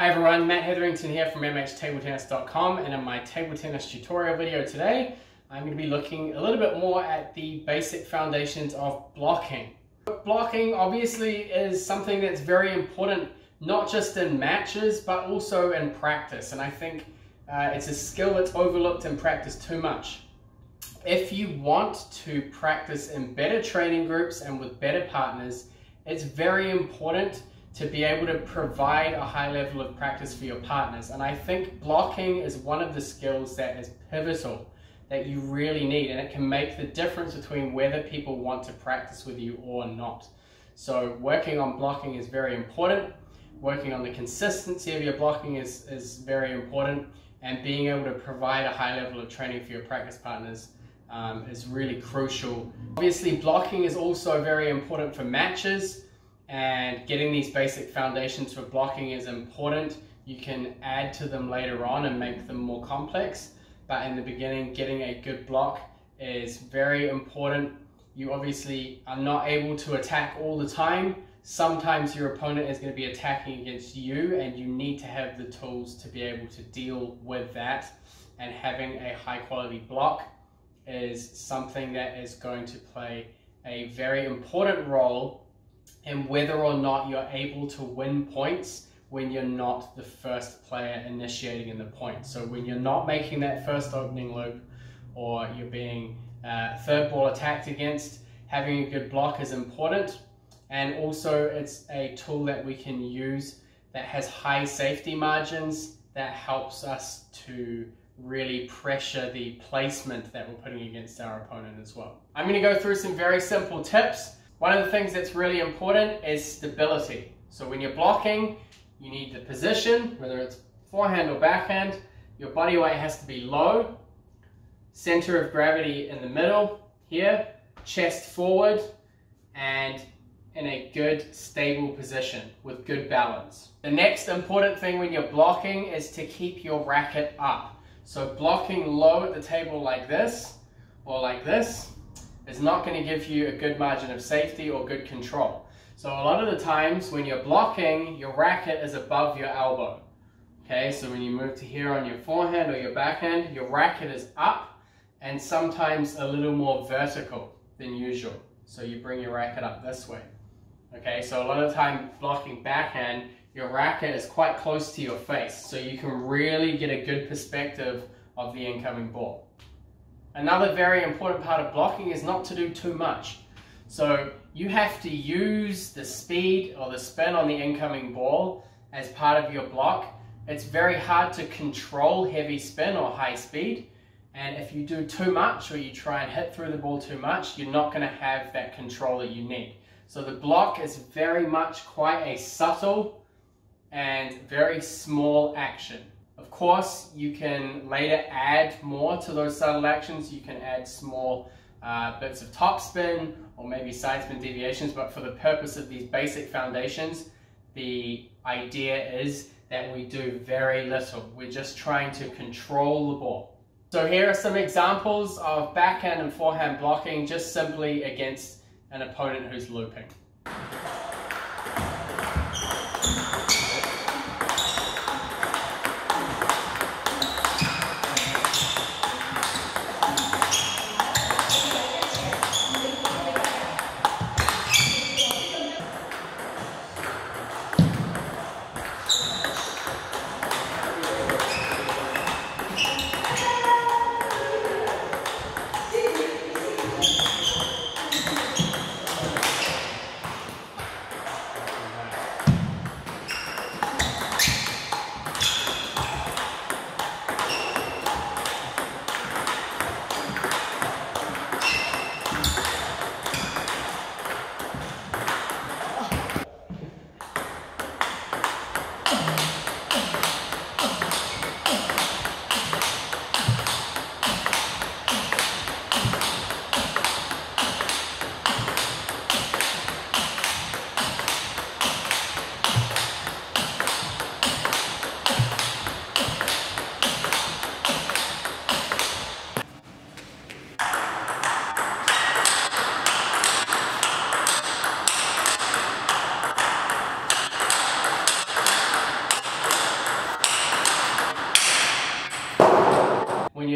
Hi everyone, Matt Hetherington here from mhtabletennis.com and in my table tennis tutorial video today I'm going to be looking a little bit more at the basic foundations of blocking. Blocking obviously is something that's very important not just in matches but also in practice and I think uh, it's a skill that's overlooked in practice too much. If you want to practice in better training groups and with better partners, it's very important to be able to provide a high level of practice for your partners. And I think blocking is one of the skills that is pivotal that you really need and it can make the difference between whether people want to practice with you or not. So working on blocking is very important. Working on the consistency of your blocking is, is very important and being able to provide a high level of training for your practice partners um, is really crucial. Obviously blocking is also very important for matches and getting these basic foundations for blocking is important. You can add to them later on and make them more complex, but in the beginning, getting a good block is very important. You obviously are not able to attack all the time. Sometimes your opponent is going to be attacking against you and you need to have the tools to be able to deal with that. And having a high quality block is something that is going to play a very important role and whether or not you're able to win points when you're not the first player initiating in the point. So when you're not making that first opening loop or you're being uh, third ball attacked against, having a good block is important. And also it's a tool that we can use that has high safety margins that helps us to really pressure the placement that we're putting against our opponent as well. I'm going to go through some very simple tips one of the things that's really important is stability. So when you're blocking, you need the position, whether it's forehand or backhand. Your body weight has to be low, center of gravity in the middle here, chest forward, and in a good stable position with good balance. The next important thing when you're blocking is to keep your racket up. So blocking low at the table like this or like this is not going to give you a good margin of safety or good control. So a lot of the times when you're blocking, your racket is above your elbow. Okay, so when you move to here on your forehand or your backhand, your racket is up and sometimes a little more vertical than usual. So you bring your racket up this way. Okay, so a lot of time blocking backhand, your racket is quite close to your face. So you can really get a good perspective of the incoming ball. Another very important part of blocking is not to do too much. So you have to use the speed or the spin on the incoming ball as part of your block. It's very hard to control heavy spin or high speed. And if you do too much or you try and hit through the ball too much, you're not going to have that control that you need. So the block is very much quite a subtle and very small action. Of course, you can later add more to those subtle actions. You can add small uh, bits of topspin or maybe side spin deviations, but for the purpose of these basic foundations, the idea is that we do very little. We're just trying to control the ball. So here are some examples of backhand and forehand blocking just simply against an opponent who's looping.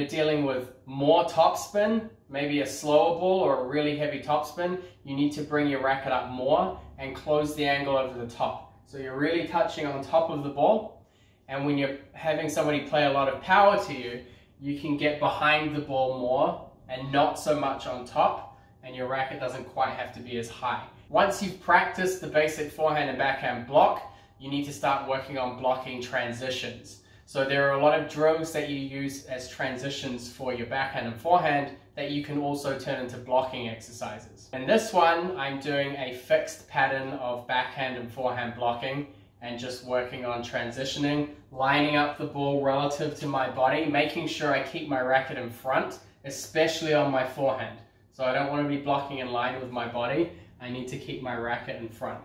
You're dealing with more topspin, maybe a slower ball or a really heavy topspin, you need to bring your racket up more and close the angle over the top. So you're really touching on top of the ball. And when you're having somebody play a lot of power to you, you can get behind the ball more and not so much on top and your racket doesn't quite have to be as high. Once you've practiced the basic forehand and backhand block, you need to start working on blocking transitions. So there are a lot of drills that you use as transitions for your backhand and forehand that you can also turn into blocking exercises. In this one, I'm doing a fixed pattern of backhand and forehand blocking and just working on transitioning, lining up the ball relative to my body, making sure I keep my racket in front, especially on my forehand. So I don't want to be blocking in line with my body. I need to keep my racket in front.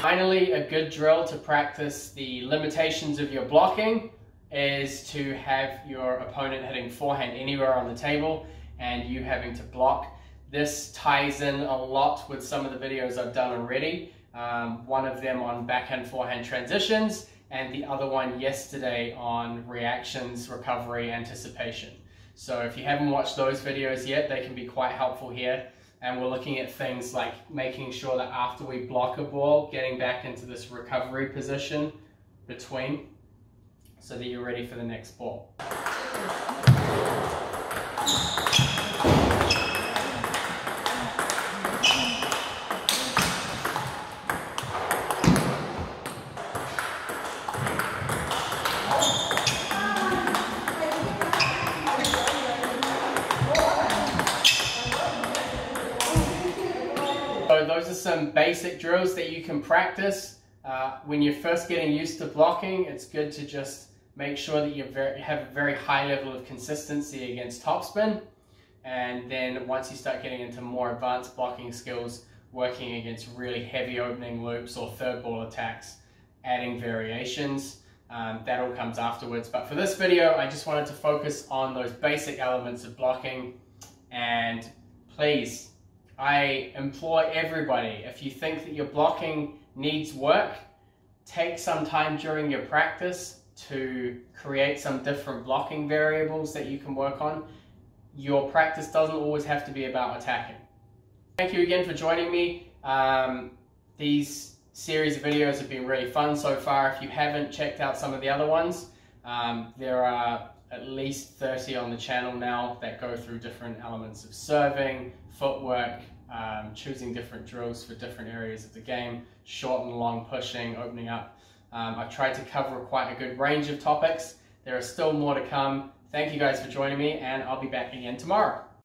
Finally, a good drill to practice the limitations of your blocking is to have your opponent hitting forehand anywhere on the table and you having to block. This ties in a lot with some of the videos I've done already. Um, one of them on backhand forehand transitions and the other one yesterday on reactions, recovery, anticipation. So if you haven't watched those videos yet, they can be quite helpful here and we're looking at things like making sure that after we block a ball, getting back into this recovery position between so that you're ready for the next ball. Are some basic drills that you can practice. Uh, when you're first getting used to blocking, it's good to just make sure that you have a very high level of consistency against topspin. And then once you start getting into more advanced blocking skills, working against really heavy opening loops or third ball attacks, adding variations, um, that all comes afterwards. But for this video, I just wanted to focus on those basic elements of blocking. And please I implore everybody, if you think that your blocking needs work, take some time during your practice to create some different blocking variables that you can work on. Your practice doesn't always have to be about attacking. Thank you again for joining me. Um, these series of videos have been really fun so far. If you haven't checked out some of the other ones, um, there are at least 30 on the channel now that go through different elements of serving, footwork, um, choosing different drills for different areas of the game, short and long pushing, opening up. Um, I've tried to cover quite a good range of topics. There are still more to come. Thank you guys for joining me and I'll be back again tomorrow.